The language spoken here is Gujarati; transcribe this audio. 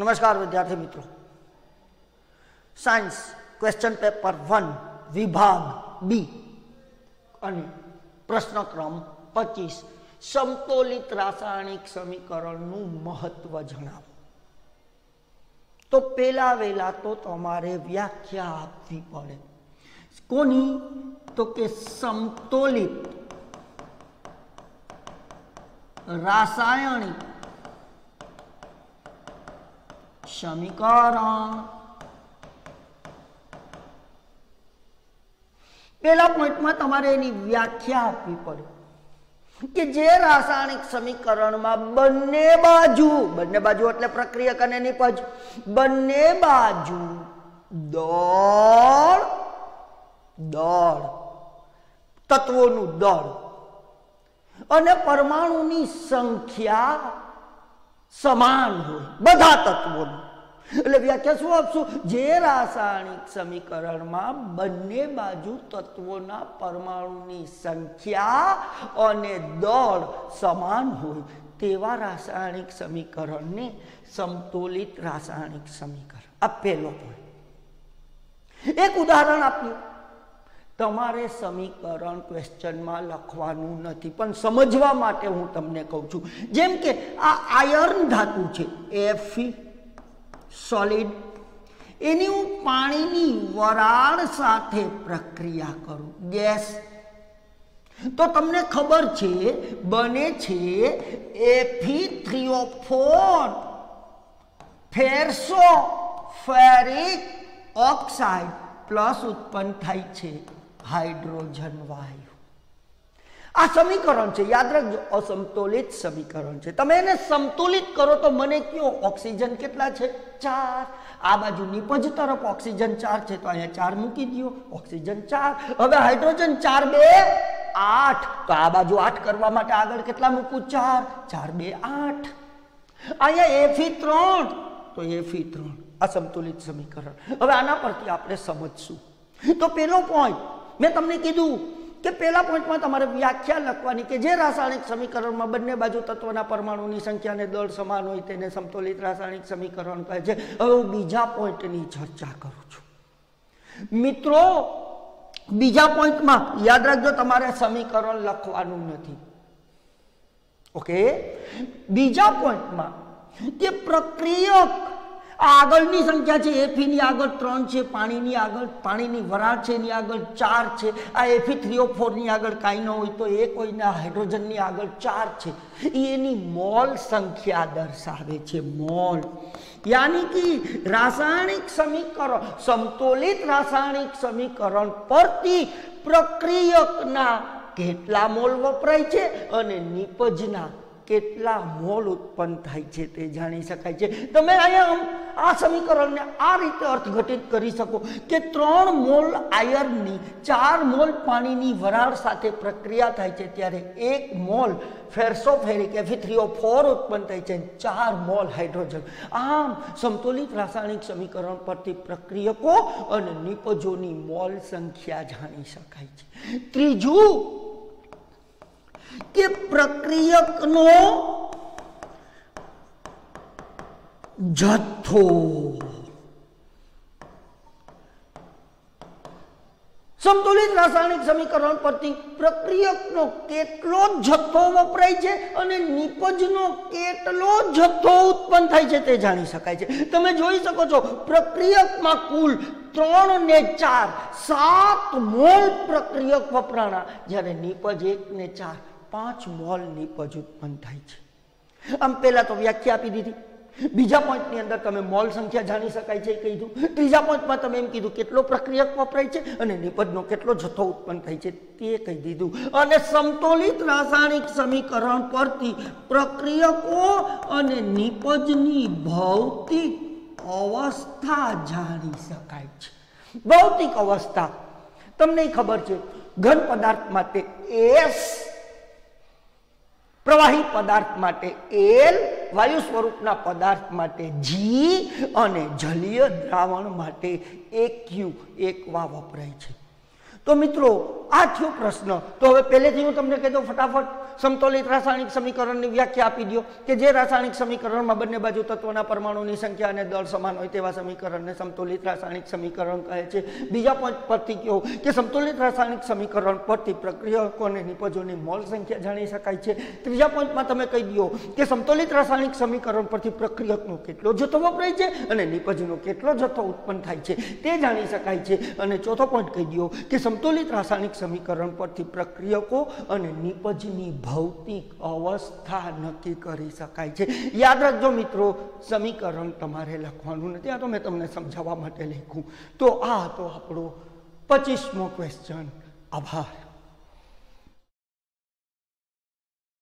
નમસ્કાર વિદ્યાર્થી મિત્રો. સાયન્સ ક્વેશ્ચન પેપર વન વિભાગ બી અને પ્રશ્ન ક્રમ પચીસ. સમતોલિત રાસાયણિક સમીકરણનું મહત્વ જણાવો. તો પેલા વેલા તો તમારે વ્યાખ્યા આપવી પડે. કોની? તો કે સમતોલિત રાસાયણિક સમીકરણ પેલા પોઈન્ટમાં તમારે એની વ્યાખ્યા આપવી પડે કે જે રાસાયણિક સમીકરણમાં બંને બાજુ બંને બાજુ એટલે પ્રક્રિયક અને નિપજ, બંને બાજુ દળ દળ, તત્વોનું દળ અને પરમાણુની સંખ્યા સમાન હોય, બધા તત્વોનું. એટલે વ્યાખ્યા શું આપશું? જે રાસાયણિક સમીકરણમાં બંને બાજુ તત્વોના પરમાણુની સંખ્યા અને દળ સમાન હોય, તેવા રાસાયણિક સમીકરણને સમતોલિત રાસાયણિક સમીકરણ. આ પહેલો પોઈન્ટ એક ઉદાહરણ આપ્યું તમારે સમીકરણ ક્વેશ્ચનમાં લખવાનું નથી, પણ સમજવા માટે હું તમને કહું છું. જેમ કે આ આયર્ન ધાતુ છે એફી સોલિડ એની હું પાણીની વરાળ સાથે પ્રક્રિયા કરું. ગેસ તો તમને ખબર છે, બને છે F e three O four ferroso ferric oxide. Plus ઉત્પન્ન થાય છે હાઇડ્રોજન વાયુ. આ સમીકરણ છે. યાદ રાખજો અસમતોલિત સમીકરણ છે. તમે એને સમતુલિત કરો તો મને કયો ઓક્સિજન કેટલા છે? ચાર. આ બાજુ નિપજ તરફ ઓક્સિજન ચાર છે તો અહીંયા ચાર મૂકી દો ઓક્સિજન ચાર. હવે હાઇડ્રોજન ચાર બે આઠ. તો આ બાજુ આઠ કરવા માટે આગળ કેટલા મૂકું? ચાર. ચાર બે આઠ. અહીંયા એફી ત્રણ. તો એફી ત્રણ. અસમતુલિત સમીકરણ. હવે આના પરથી આપણે સમજશું. તો પેલો પોઈન્ટ મેં તમને કીધું કે પહેલા પોઈન્ટમાં તમારે વ્યાખ્યા લખવાની કે જે રાસાયણિક સમીકરણમાં બંને બાજુ તત્વના પરમાણુની સંખ્યા અને દળ સમાન હોય તેને સમતોલિત રાસાયણિક સમીકરણ કહે છે. હવે હું બીજા પોઈન્ટની ચર્ચા કરું છું. મિત્રો, બીજા પોઈન્ટમાં યાદ રાખજો, તમારે સમીકરણ લખવાનું નથી. ઓકે? બીજા પોઈન્ટમાં કે પ્રક્રિયક આગળની સંખ્યા છે, એફીની આગળ ત્રણ છે, પાણીની આગળ, પાણીની વરાળ છે, એની આગળ ચાર છે. આ એફી થ્રી ઓ ફોરની આગળ કાંઈ ન હોય તો એ કોઈના હાઇડ્રોજનની આગળ ચાર છે. એની મોલ સંખ્યા દર્શાવે છે, મોલ. યાની કે રાસાયણિક સમીકરણ સમતોલિત રાસાયણિક સમીકરણ પરથી પ્રક્રિયકના કેટલા મોલ વપરાય છે અને નિપજના કેટલા મોલ ઉત્પન્ન થાય છે તે જાણી શકાય છે. તમે અહીંયા આ સમીકરણને આ રીતે અર્થઘટિત કરી શકો કે ત્રણ મોલ આયર્નની ચાર મોલ પાણીની વરાળ સાથે પ્રક્રિયા થાય છે. ત્યારે એક મોલ ફેરસોફેરિક એફી ફોર ઉત્પન્ન થાય છે ચાર મોલ હાઇડ્રોજન. આમ સમતુલિત રાસાયણિક સમીકરણ પરથી પ્રક્રિયકો અને નિપજોની મોલ સંખ્યા જાણી શકાય છે. ત્રીજું કે પ્રક્રિયકનો જથ્થો. સંતુલિત રાસાયણિક સમીકરણ પરથી પ્રક્રિયકનો કેટલો જથ્થો વપરાય છે અને નિપજનો કેટલો જથ્થો ઉત્પન્ન થાય છે તે જાણી શકાય છે. તમે જોઈ શકો છો, પ્રક્રિયકમાં કુલ ત્રણ ને ચાર, સાત મોલ પ્રક્રિયક વપરાણા. જ્યારે નિપજ એક ને ચાર પાંચ મોલ નિપજ ઉત્પન્ન થાય છે. આમ પહેલાં તો વ્યાખ્યા આપી દીધી. બીજા પોઈન્ટની અંદર તમે મોલ સંખ્યા જાણી શકાય છે કીધું ત્રીજા પોઈન્ટમાં તમે એમ કીધું કેટલો પ્રક્રિયક વપરાય છે અને નિપજનો કેટલો જથ્થો ઉત્પન્ન થાય છે તે કહી દીધું. અને સમતોલિત રાસાયણિક સમીકરણ પરથી પ્રક્રિયકો અને નિપજની ભૌતિક અવસ્થા જાણી શકાય છે. ભૌતિક અવસ્થા. તમને ખબર છે, ઘન પદાર્થ માટે એસ પ્રવાહી પદાર્થ માટે એલ, વાયુ સ્વરૂપના પદાર્થ માટે જી અને જલીય દ્રાવણ માટે એક ક્યુ એક વા વપરાય છે. તો મિત્રો, આ થયો પ્રશ્ન. તો હવે પહેલેથી હું તમને કહી દઉં ફટાફટ. સમતોલિત રાસાયણિક સમીકરણની વ્યાખ્યા આપી દો કે જે રાસાયણિક સમીકરણમાં બંને બાજુ તત્વોના પરમાણુની સંખ્યા અને દળ સમાન હોય તેવા સમીકરણને સમતોલિત રાસાયણિક સમીકરણ કહે છે. બીજા પોઈન્ટ પરથી કહો કે સમતોલિત રાસાયણિક સમીકરણ પરથી પ્રક્રિયકો અને નિપજોની મોલ સંખ્યા જાણી શકાય છે. ત્રીજા પોઈન્ટમાં તમે કહી દો કે સમતોલિત રાસાયણિક સમીકરણ પરથી પ્રક્રિયકનો કેટલો જથ્થો વપરાય છે અને નિપજનો કેટલો જથ્થો ઉત્પન્ન થાય છે તે જાણી શકાય છે. અને ચોથો પોઈન્ટ કહી દો કે સમતોલિત રાસાયણિક સમીકરણ પરથી પ્રક્રિયકો અને નિપજની ભૌતિક અવસ્થા નક્કી કરી શકાય છે. યાદ રાખજો મિત્રો, સમીકરણ તમારે લખવાનું નથી. આ તો મેં તમને સમજાવવા માટે લખ્યું. તો આ હતો આપણો પચીસમો ક્વેશ્ચન આભાર.